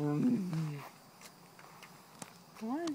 Mm-hmm. Mm. What?